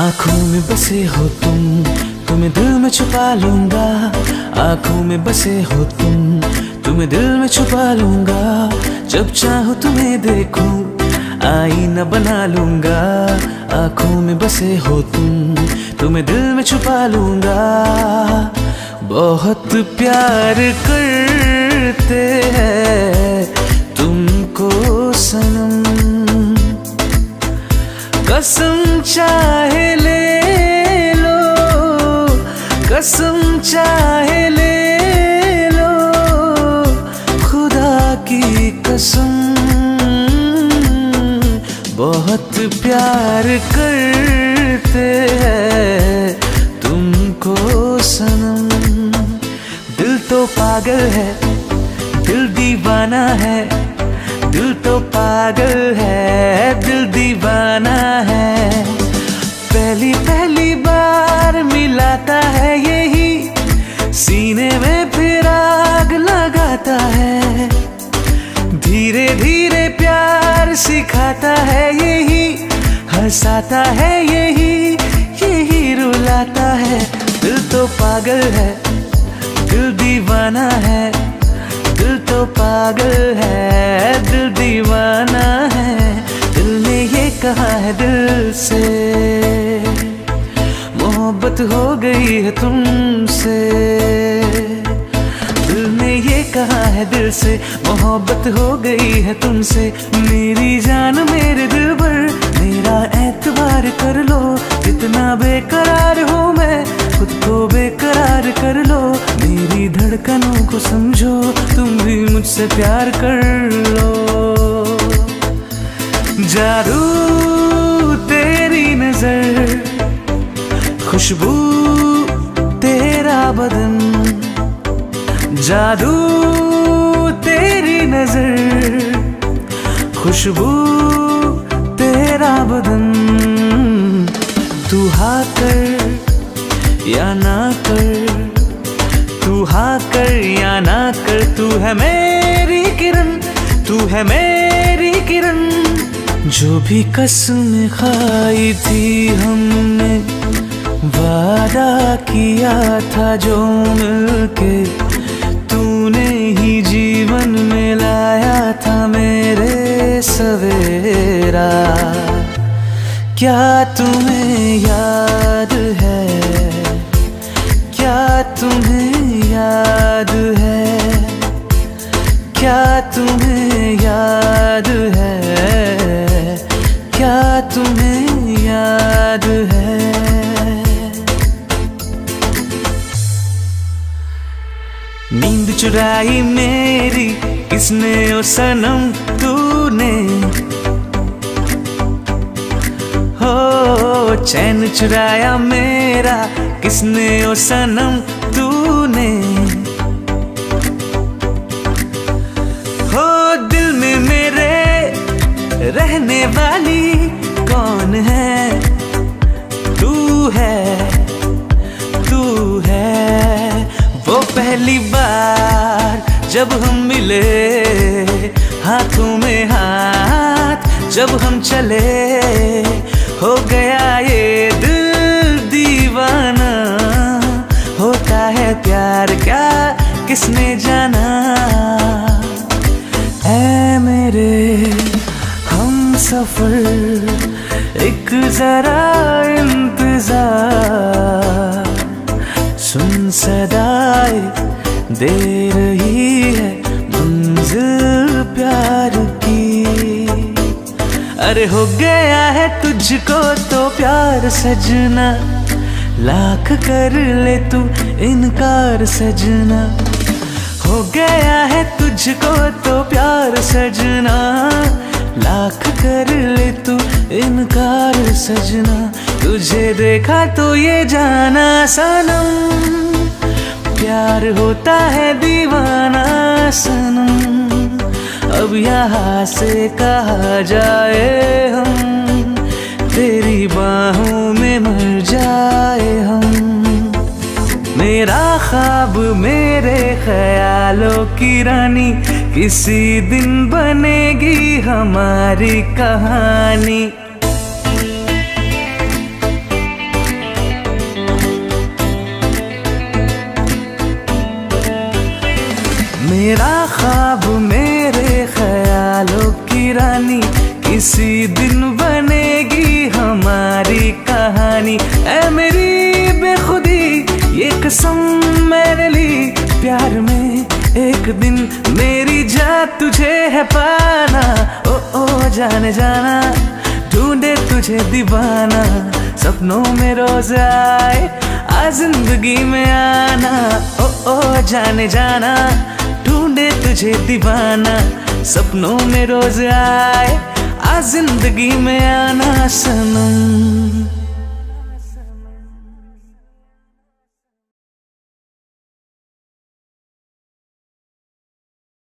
आँखों में बसे हो तुम, तुम्हें दिल में छुपा लूँगा। आँखों में बसे हो तुम, तुम्हें दिल में छुपा लूँगा। जब चाहो तुम्हें देखूँ, आईना बना लूँगा। आँखों में बसे हो तुम, तुम्हें दिल में छुपा लूँगा। बहुत प्यार करते हैं तुमको सनम। कसम चाहे प्यार करते हैं। तुमको सनम। दिल तो पागल है, दिल दीवाना है, दिल तो पागल है, दिल दीवाना है। पहली पहली बार मिलाता है यही, सीने में फिर आग लगाता है। धीरे धीरे प्यार सिखाता है यही हंसाता है यही यही रुलाता है। दिल तो पागल है, दिल दीवाना है। दिल तो पागल है, दिल दीवाना है। दिल ने ये कहा है दिल से, मोहब्बत हो गई है तुमसे। दिल ने ये कहा है दिल से, मोहब्बत हो गई है तुमसे। मेरी जान मेरे दिल पर मेरा एतबार कर लो। जितना बेकरार हूँ मैं, खुद को बेकरार कर लो। मेरी धड़कनों को समझो, तुम भी मुझसे प्यार कर लो। जादू तेरी नज़र, खुशबू तेरा बदन। जादू तेरी नज़र, खुशबू बदन तू हा कर या ना कर, तू हाँ कर या ना कर, तू है मेरी किरण, तू है मेरी किरण। जो भी कसम खाई थी हमने, वादा किया था जो मिलके, तूने ही जीवन में लाया था सवेरा, क्या तुम्हें याद है? क्या तुम्हें याद है? क्या तुम्हें याद है? क्या तुम्हें याद है? नींद चुराई मेरी, किसने ओ सनम तूने? हो, चैन चुराया मेरा, किसने ओ सनम तूने? हो, दिल में मेरे रहने वाली कौन है? तू है तू है। पहली बार जब हम मिले हाथों में हाथ, जब हम चले, हो गया ये दिल दीवाना। होता है प्यार क्या, किसने जाना? ऐ मेरे, हम सफ़र, एक जरा रही है मंजिल प्यार की। अरे हो गया है तुझको तो प्यार सजना। लाख कर ले तू इनकार सजना। हो गया है तुझको तो प्यार सजना। लाख कर ले तू इनकार सजना। तुझे देखा तो ये जाना सनम प्यार होता है दीवाना सनम अब यहाँ से कहा जाए हम, तेरी बाहों में मर जाए हम। मेरा ख्वाब मेरे ख्यालों की रानी, किसी दिन बनेगी हमारी कहानी। मेरा ख्वाब मेरे ख्यालों की रानी, किसी दिन बनेगी हमारी कहानी। ऐ मेरी बेखुदी ये कसम मैंने ली, प्यार में एक दिन मेरी जा तुझे है पाना। ओ ओ, जाने जाना, ढूंढे तुझे दीवाना। सपनों में रोज आए आ ज़िंदगी में आना। ओ ओ, जाने जाना ढूंढे तुझे दीवाना। सपनों में रोज आए आ ज़िंदगी में आना सनम